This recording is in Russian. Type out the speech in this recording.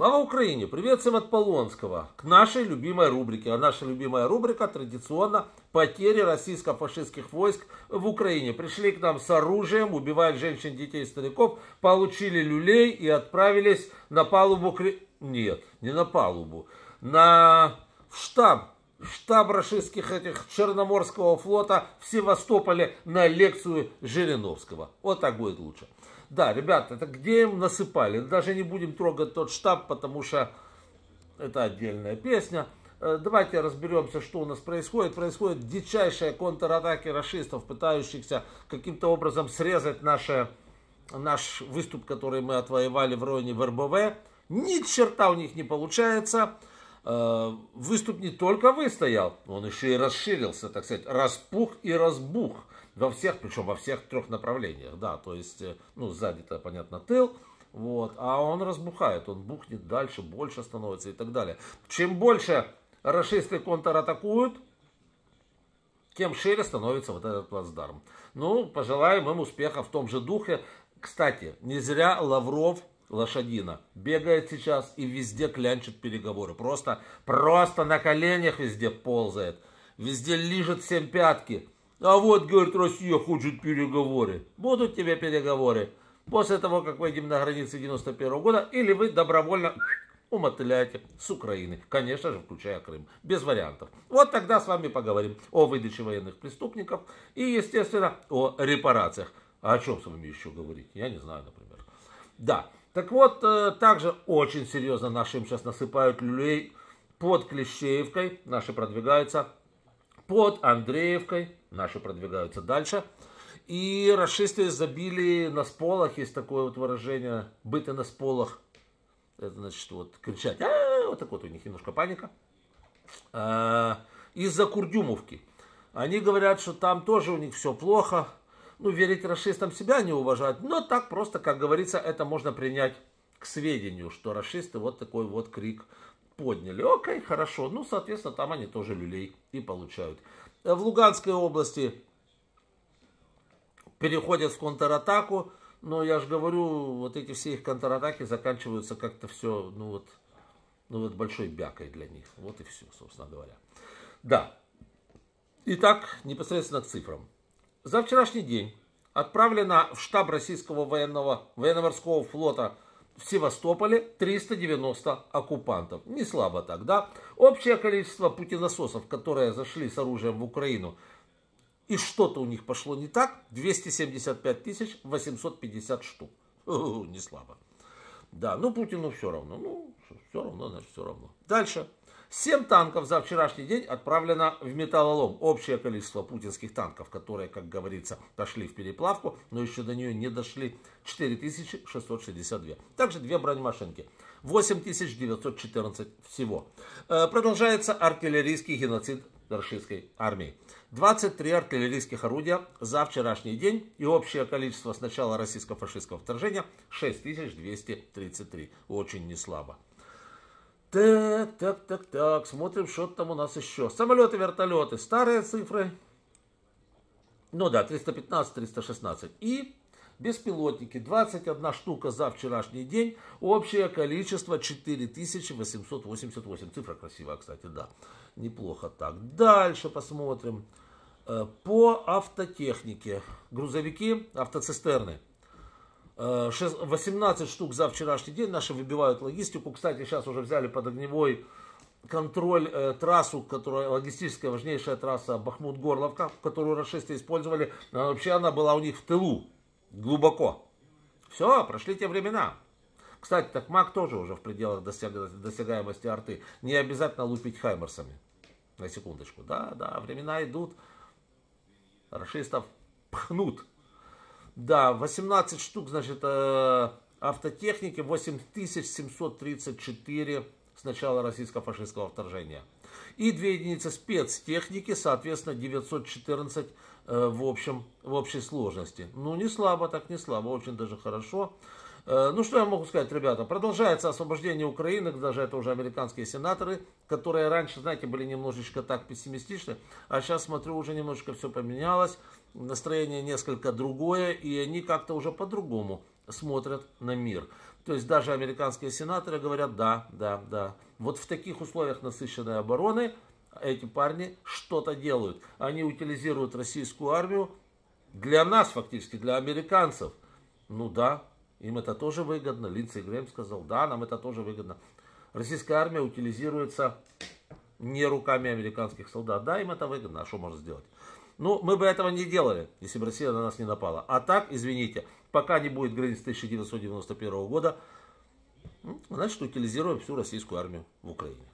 Слава Украине! Привет всем от Полонского. К нашей любимой рубрике. А наша любимая рубрика традиционно потери российско-фашистских войск в Украине. Пришли к нам с оружием, убивают женщин, детей, стариков, получили люлей и отправились на палубу... Нет, не на палубу. На штаб штаб российских этих Черноморского флота в Севастополе на лекцию Жириновского. Вот так будет лучше. Да, ребята, это где им насыпали? Даже не будем трогать тот штаб, потому что это отдельная песня. Э, давайте разберемся, что у нас происходит. Происходит дичайшая контратаки расистов, пытающихся каким-то образом срезать наше, наш выступ, который мы отвоевали в районе ВРБВ. Ни черта у них не получается. Э, выступ не только выстоял, он еще и расширился, так сказать, распух и разбух во всех, причем во всех трех направлениях, да, то есть, э, ну, сзади-то, понятно, тыл, вот, а он разбухает, он бухнет дальше, больше становится и так далее. Чем больше расисты контратакуют, тем шире становится вот этот плацдарм. Ну, пожелаем им успеха в том же духе. Кстати, не зря Лавров лошадина. Бегает сейчас и везде клянчит переговоры. Просто, просто на коленях везде ползает. Везде лижет всем пятки. А вот, говорит, Россия хочет переговоры. Будут тебе переговоры. После того, как выйдем на границы 91 -го года, или вы добровольно умотыляете с Украины. Конечно же, включая Крым. Без вариантов. Вот тогда с вами поговорим о выдаче военных преступников и, естественно, о репарациях. А о чем с вами еще говорить? Я не знаю, например. Да, так вот, э, также очень серьезно наши им сейчас насыпают люлей под Клещеевкой, наши продвигаются, под Андреевкой, наши продвигаются дальше. И расисты забили на сполох, есть такое вот выражение, быты на сполох. Это значит, вот кричать, а вот так вот у них немножко паника. А, из-за Курдюмовки. Они говорят, что там тоже у них все плохо, ну, верить расистам себя не уважать, но так просто, как говорится, это можно принять к сведению, что расисты вот такой вот крик подняли. Окей, хорошо, ну, соответственно, там они тоже люлей и получают. В Луганской области переходят в контратаку, но я же говорю, вот эти все их контратаки заканчиваются как-то все, ну вот, ну вот большой бякой для них. Вот и все, собственно говоря. Да. Итак, непосредственно к цифрам. За вчерашний день отправлено в штаб российского военного, военно-морского флота в Севастополе 390 оккупантов. Не слабо так, да? Общее количество путинососов, которые зашли с оружием в Украину, и что-то у них пошло не так, 275 850 штук. Не слабо. Да, ну Путину все равно. Ну, все равно, значит, все равно. Дальше. 7 танков за вчерашний день отправлено в металлолом. Общее количество путинских танков, которые, как говорится, дошли в переплавку, но еще до нее не дошли, 4662. Также две бронемашинки. 8914 всего. Э, продолжается артиллерийский геноцид российской армии. 23 артиллерийских орудия за вчерашний день и общее количество с начала российско-фашистского вторжения 6233. Очень неслабо. Так, так, так, так, смотрим, что там у нас еще. Самолеты, вертолеты, старые цифры. Ну да, 315, 316. И беспилотники, 21 штука за вчерашний день. Общее количество 4888. Цифра красивая, кстати, да. Неплохо так. Дальше посмотрим. Э, по автотехнике. Грузовики, автоцистерны. 18 штук за вчерашний день. Наши выбивают логистику. Кстати, сейчас уже взяли под огневой контроль э, трассу, которая логистическая важнейшая трасса Бахмут-Горловка, которую расисты использовали. Но вообще она была у них в тылу, глубоко. Все, прошли те времена. Кстати, так Мак тоже уже в пределах досягаемости арты. Не обязательно лупить хаймерсами. На секундочку. Да, да, времена идут. Расистов пхнут. Да, 18 штук, значит, э, автотехники, 8734 с начала российско-фашистского вторжения. И две единицы спецтехники, соответственно, 914 э, в, общем, в общей сложности. Ну, не слабо, так не слабо, очень даже хорошо. Э, ну, что я могу сказать, ребята, продолжается освобождение Украины, даже это уже американские сенаторы, которые раньше, знаете, были немножечко так пессимистичны, а сейчас, смотрю, уже немножечко все поменялось настроение несколько другое, и они как-то уже по-другому смотрят на мир. То есть даже американские сенаторы говорят, да, да, да. Вот в таких условиях насыщенной обороны эти парни что-то делают. Они утилизируют российскую армию для нас фактически, для американцев. Ну да, им это тоже выгодно. Линдси Грэм сказал, да, нам это тоже выгодно. Российская армия утилизируется не руками американских солдат. Да, им это выгодно, а что можно сделать? Ну, мы бы этого не делали, если бы Россия на нас не напала. А так, извините, пока не будет границ 1991 года, значит, утилизируем всю российскую армию в Украине.